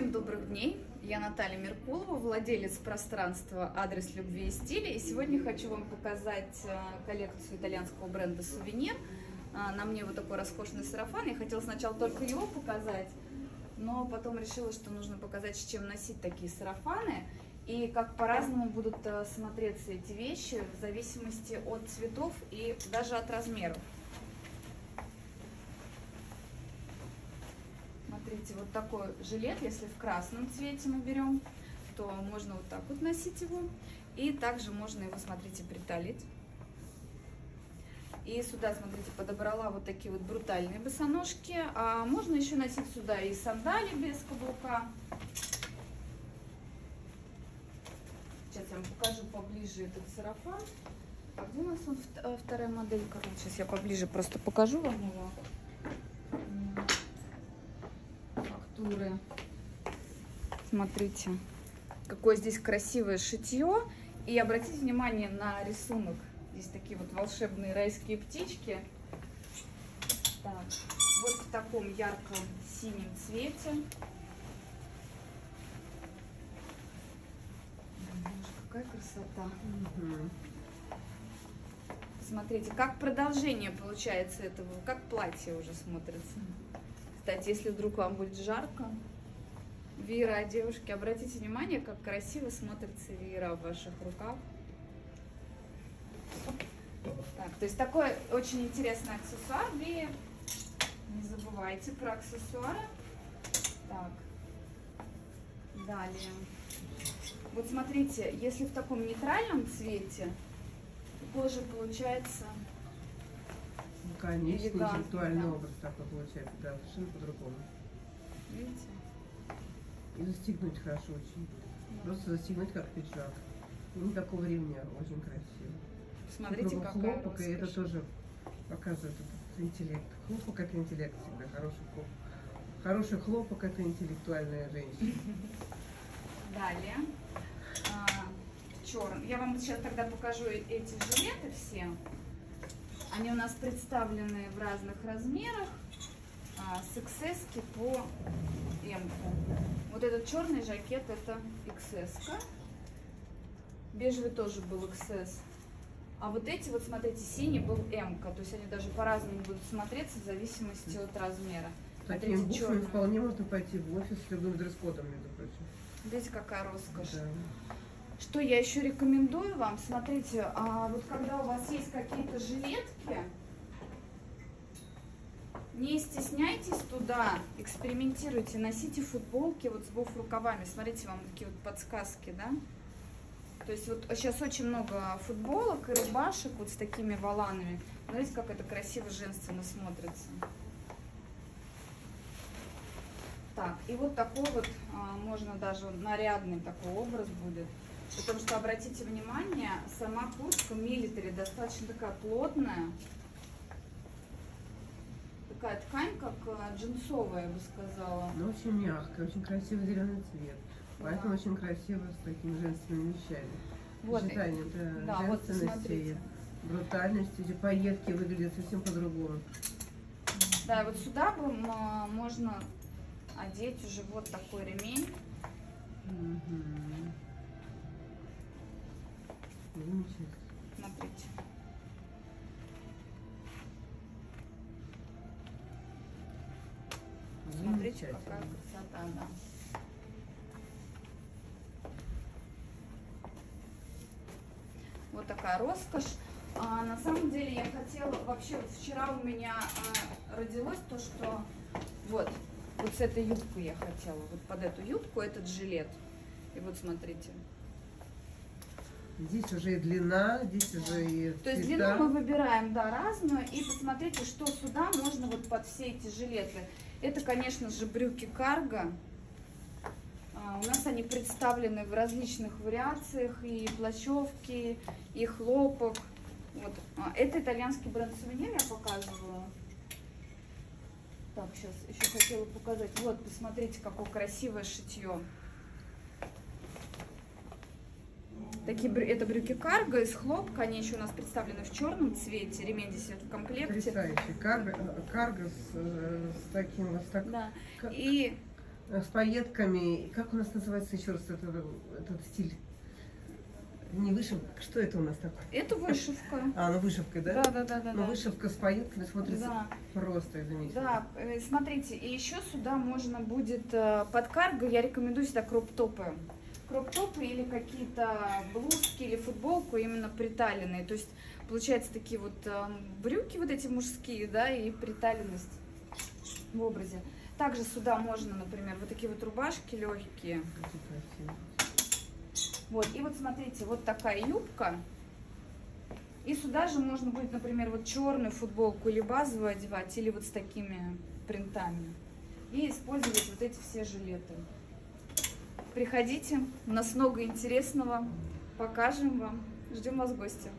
Всем добрых дней! Я Наталья Меркулова, владелец пространства «Адрес любви и стиля». И сегодня хочу вам показать э, коллекцию итальянского бренда «Сувенир». А, на мне вот такой роскошный сарафан. Я хотела сначала только его показать, но потом решила, что нужно показать, с чем носить такие сарафаны. И как по-разному будут э, смотреться эти вещи в зависимости от цветов и даже от размеров. Смотрите, вот такой жилет, если в красном цвете мы берем, то можно вот так вот носить его. И также можно его, смотрите, приталить. И сюда, смотрите, подобрала вот такие вот брутальные босоножки. А можно еще носить сюда и сандали без каблука. Сейчас я вам покажу поближе этот сарафан. А где у нас он, э, вторая моделька? Сейчас я поближе просто покажу вам его. Фактуры. Смотрите, какое здесь красивое шитье. И обратите внимание на рисунок. Здесь такие вот волшебные райские птички. Так, вот в таком ярком синем цвете. Какая красота. Угу. Смотрите, как продолжение получается этого, как платье уже смотрится. Кстати, если вдруг вам будет жарко, веера девушки, обратите внимание, как красиво смотрится веера в ваших руках. Так, то есть такой очень интересный аксессуар. Вы не забывайте про аксессуары. Так, далее. Вот смотрите, если в таком нейтральном цвете, кожа получается ну, конечно, интеллектуальный да. образ такой получается, да, совершенно по-другому. Видите? И застегнуть хорошо очень. Просто застегнуть как пиджак. Никакого ремня, очень красиво. Смотрите, как хлопок, и это тоже показывает этот интеллект. Хлопок это интеллект всегда, хороший хлопок. Хороший хлопок это интеллектуальная женщина. Далее. А, черный. Я вам сейчас тогда покажу эти жилеты все. Они у нас представлены в разных размерах. А, с XS по M. Вот этот черный жакет это XS. Бежевый тоже был XS. А вот эти, вот смотрите, синий был М, то есть они даже по-разному будут смотреться в зависимости от размера. Таким буквами вполне можно пойти в офис с любым дресс-кодом, между прочим. Видите, какая роскошь. Да. Что я еще рекомендую вам? Смотрите, а вот когда у вас есть какие-то жилетки, не стесняйтесь туда, экспериментируйте, носите футболки вот с буф рукавами. Смотрите, вам такие вот подсказки, да? То есть вот сейчас очень много футболок и рубашек вот с такими воланами. Смотрите, как это красиво, женственно смотрится. Так, и вот такой вот, а, можно даже нарядный такой образ будет. Потому что, обратите внимание, сама куртка милитари достаточно такая плотная. Такая ткань, как а, джинсовая, я бы сказала. Ну, очень мягкая, очень красивый зеленый цвет. Поэтому да. очень красиво с такими женственными вещами. Вот. Сочетание да, да, женственности, вот брутальности, эти пайетки выглядят совсем по-другому. Да, вот сюда бы можно одеть уже вот такой ремень. Угу. Смотрите. Смотрите, какая красота, да. Вот такая роскошь. А, на самом деле я хотела, вообще вот вчера у меня а, родилось то, что вот, вот с этой юбкой я хотела, вот под эту юбку этот жилет. И вот смотрите, Здесь уже и длина, здесь уже и То есть длину мы выбираем, да, разную. И посмотрите, что сюда можно вот под все эти жилеты. Это, конечно же, брюки карго. А, у нас они представлены в различных вариациях. И плащевки, и хлопок. Вот. А, это итальянский бренд сувенир я показываю. Так, сейчас еще хотела показать. Вот, посмотрите, какое красивое шитье. Такие, это брюки карго из хлопка, они еще у нас представлены в черном цвете, ремень здесь в комплекте. Потрясающе. Карго, карго с, с таким, с так... Да. И С пайетками. Как у нас называется еще раз этот, этот стиль? Не вышивка. Что это у нас такое? Это вышивка. А, ну вышивка, да? Да, да, да, да. Ну вышивка с пайетками смотрится да. просто изумительно. Да, э, смотрите, и еще сюда можно будет э, под карго, я рекомендую сюда кроп-топы. Кроп-топы или какие-то блузки или футболку именно приталенные. То есть получается такие вот э, брюки вот эти мужские, да, и приталенность в образе. Также сюда можно, например, вот такие вот рубашки легкие. Вот, и вот смотрите, вот такая юбка. И сюда же можно будет, например, вот черную футболку или базовую одевать, или вот с такими принтами. И использовать вот эти все жилеты. Приходите, у нас много интересного, покажем вам. Ждем вас в гости.